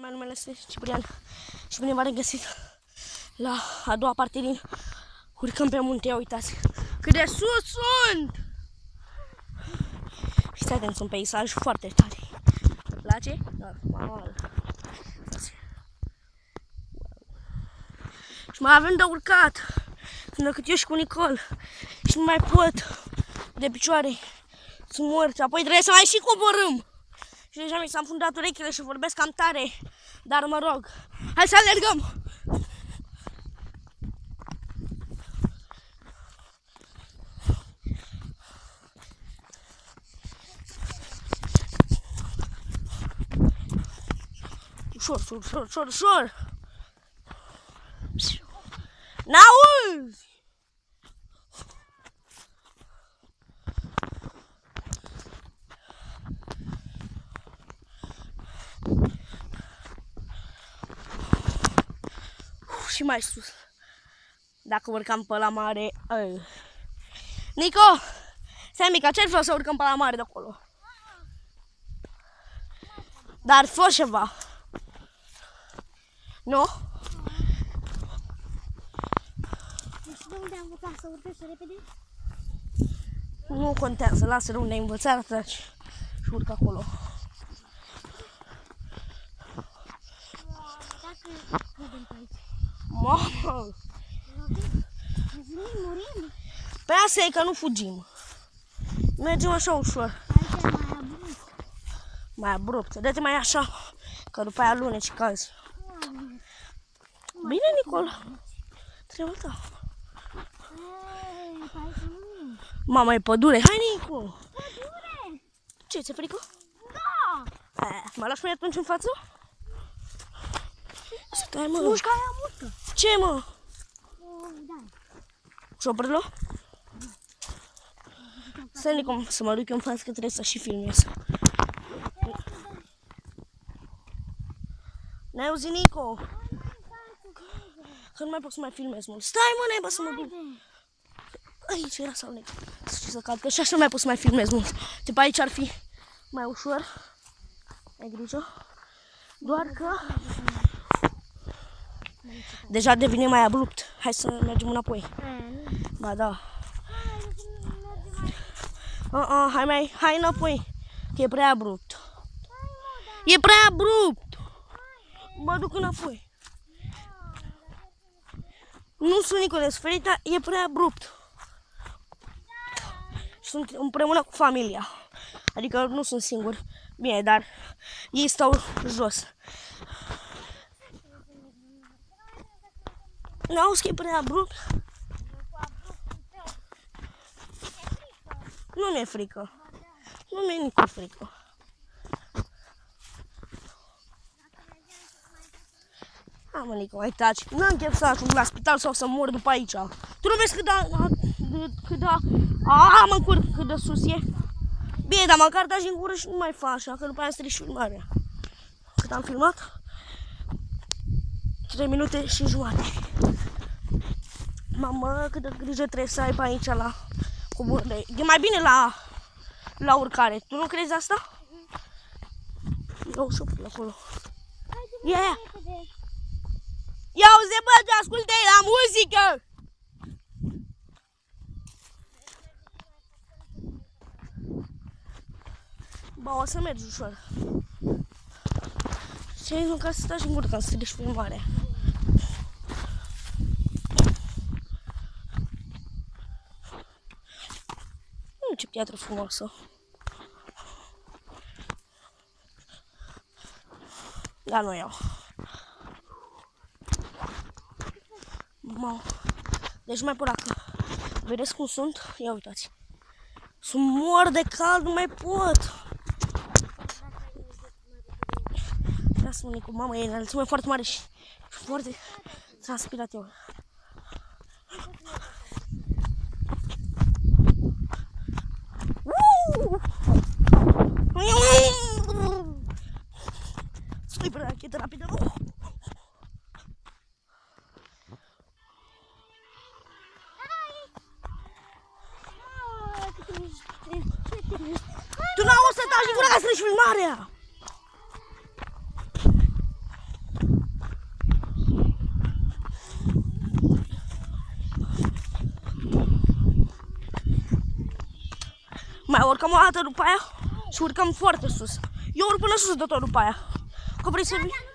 meu numele este Ciprian și bine v-am regăsit la a doua parte din Urcăm pe munte, ia uitați cât de sus sunt! Fiți atenți, un peisaj foarte tare. Îmi place? Da, normal. Și mai avem de urcat. Până cât eu și cu Nicol. Și nu mai pot de picioare. Sunt morți. Apoi trebuie să mai și coborâm. Și deja mi s-am fundat urechile și vorbesc cam tare. Dar mă rog, hai să alergăm! Ușor, ușor, ușor, ușor, ușor! N-auzi! Și mai sus. Dacă urcam pe la mare... Ai. Nico! Stai mica, ce-ar vrea să urcăm pe la mare de acolo? Dar fost ceva. Nu? Deci de unde am învățat să urcă și repede? Nu contează, lasă de unde ai învățat, treci și urcă acolo. Dacă cădem pe aici. Mamă! Venim, murim. Pe asta e că nu fugim. Mergem așa ușor. Aici e mai abrupt. Mai abrupt. Dă-te mai așa, că după aia luneci și cazi. Bine, Nicola. Treaba ta. Ei, pe aici nu. Mama, e pădure. Hai, Nico. Pădure! Ce, ți-e frică? Da! Eh, mă lași mai atunci în față? Stai, mă. Mușca aia mușcă. Ce, mă? O, da. Cioprălo? Stai, Nico, să mă duc eu în față că trebuie să și filmez. N-ai auzit, Nico? Că nu mai pot să mai filmez mult. Stai, mă, naiba, să mă duc. Aici era sau Nico. Să știi să cad, că și așa nu mai pot să mai filmez mult. De pe aici ar fi mai ușor. Ai grijă. Doar că... Deja devine mai abrupt. Hai să mergem înapoi. Ba da. Uh -uh, hai mai, hai înapoi. Că e prea abrupt. E prea abrupt. Mă duc înapoi. Nu sunt Nicole Sferit, dar e prea abrupt. Sunt împreună cu familia. Adică nu sunt singur. Bine, dar ei stau jos. N-auzi că e prea abrupt? Nu mi-e frică. Nu mi-e nicio frică. Ha, mă, Nico, mai taci. N-am chef să ajung la spital sau să mor după aici. Tu nu vezi cât de, de, cât de, a, mă încurc, cât de sus e? Bine, dar măcar dai în gură și nu mai fac așa, că după aia strici filmarea. Cât am filmat? 3 minute și jumate. Mamă, cât de grijă trebuie să ai pe aici la cobor de... E mai bine la, la urcare. Tu nu crezi asta? E ușor pe acolo. Yeah! Ia uite, bă, te asculte la muzică! Bă, o să mergi ușor. Și ai ca să stai în gură ca să strici filmarea. Ce piatră frumoasă. Dar nu iau. Mamă. Deci mai puracă. Vedeți cum sunt? Ia uitați. Sunt mor de cald, nu mai pot. Lasă-mă, Nicu, mamă, e înălțime foarte mare și foarte transpirat cât rapid... Oh! Tu n-au o să te ajungi gura ca să treci filmarea! Mai urcăm o dată după aia și urcăm foarte sus. Eu urc până sus de tot după aia. Că vrei să vii? Nu